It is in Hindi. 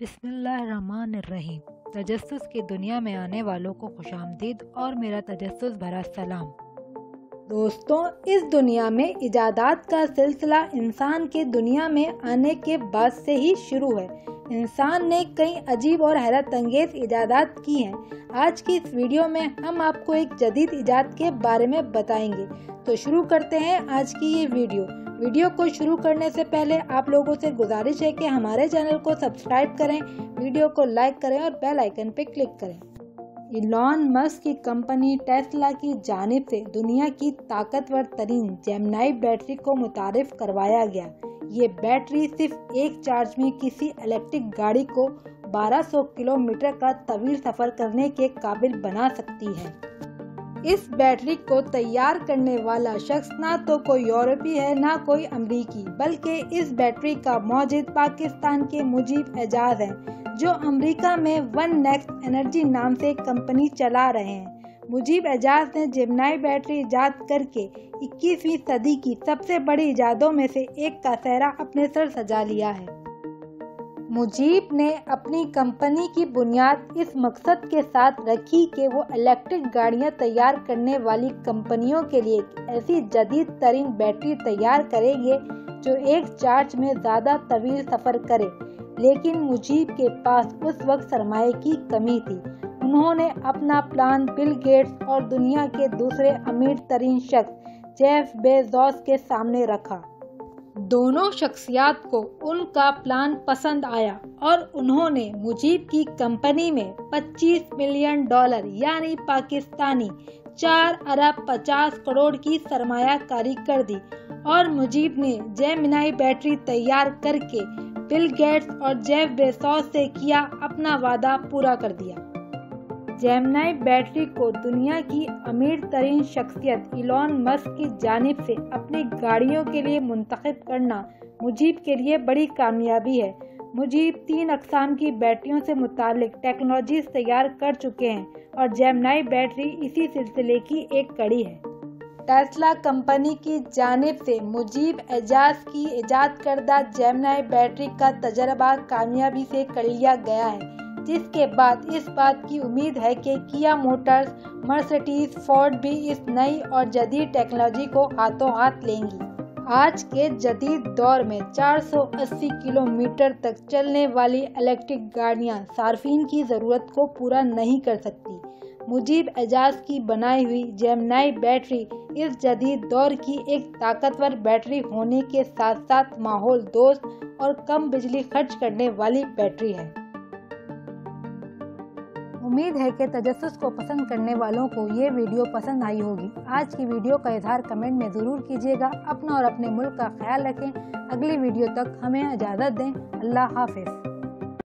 बिस्मिल्लाहिर्रहमानिर्रहीम। तजस्सुस की दुनिया में आने वालों को खुशामदीद और मेरा तजस्सुस भरा सलाम। दोस्तों, इस दुनिया में इजादात का सिलसिला इंसान के दुनिया में आने के बाद से ही शुरू है। इंसान ने कई अजीब और हैरत अंगेज इजादात की हैं। आज की इस वीडियो में हम आपको एक जदीद इजाद के बारे में बताएँगे। तो शुरू करते हैं आज की ये वीडियो। वीडियो को शुरू करने से पहले आप लोगों से गुजारिश है कि हमारे चैनल को सब्सक्राइब करें, वीडियो को लाइक करें और बेल आइकन पर क्लिक करें। इलॉन मस्क की कंपनी टेस्ला की जानब से दुनिया की ताकतवर तरीन जेमनाई बैटरी को मुतारफ करवाया गया। ये बैटरी सिर्फ़ एक चार्ज में किसी इलेक्ट्रिक गाड़ी को 1200 किलोमीटर का तवील सफ़र करने के काबिल बना सकती है। इस बैटरी को तैयार करने वाला शख्स ना तो कोई यूरोपी है, ना कोई अमरीकी, बल्कि इस बैटरी का मौजूद पाकिस्तान के मुजीब एजाज है, जो अमेरिका में वन नेक्स्ट एनर्जी नाम से कंपनी चला रहे हैं। मुजीब एजाज ने जिमनाई बैटरी ईजाद करके 21वीं सदी की सबसे बड़ी इजादों में से एक का सहरा अपने सर सजा लिया है। मुजीब ने अपनी कंपनी की बुनियाद इस मकसद के साथ रखी कि वो इलेक्ट्रिक गाड़ियाँ तैयार करने वाली कंपनियों के लिए ऐसी जदीद तरीन बैटरी तैयार करेंगे जो एक चार्ज में ज़्यादा तवील सफ़र करे। लेकिन मुजीब के पास उस वक्त सरमाए की कमी थी। उन्होंने अपना प्लान बिल गेट्स और दुनिया के दूसरे अमीर तरीन शख्स जेफ बेजोस के सामने रखा। दोनों शख्सियात को उनका प्लान पसंद आया और उन्होंने मुजीब की कंपनी में 25 मिलियन डॉलर, यानी पाकिस्तानी चार अरब पचास करोड़ की सरमायाकारी कर दी और मुजीब ने जेमिनाई बैटरी तैयार करके बिल गेट्स और जेफ बेसॉस से किया अपना वादा पूरा कर दिया। जेमनाई बैटरी को दुनिया की अमीर तरीन शख्सियत इलॉन मस्क की जानब से अपनी गाड़ियों के लिए मुंतखब करना मुजीब के लिए बड़ी कामयाबी है। मुजीब तीन अकसाम की बैटरियों से मुतालिक टेक्नोलॉजी तैयार कर चुके हैं और जेमनाई बैटरी इसी सिलसिले की एक कड़ी है। टेस्ला कंपनी की जानब से मुजीब एजाज की ईजाद करदा जेमनाई बैटरी का तजर्बा कामयाबी से कर लिया गया है। जिसके बाद इस बात की उम्मीद है कि किया मोटर्स, मर्सिडीज, फोर्ड भी इस नई और जदीद टेक्नोलॉजी को हाथों हाथ लेंगी। आज के जदीद दौर में 480 किलोमीटर तक चलने वाली इलेक्ट्रिक गाड़ियाँ सार्फिन की ज़रूरत को पूरा नहीं कर सकती। मुजीब एजाज की बनाई हुई जेमनाई बैटरी इस जदीद दौर की एक ताकतवर बैटरी होने के साथ साथ माहौल, दोस्त और कम बिजली खर्च करने वाली बैटरी है। उम्मीद है कि तजस को पसंद करने वालों को ये वीडियो पसंद आई होगी। आज की वीडियो का इजहार कमेंट में ज़रूर कीजिएगा। अपना और अपने मुल्क का ख्याल रखें। अगली वीडियो तक हमें इजाज़त दें। अल्लाह हाफिज़।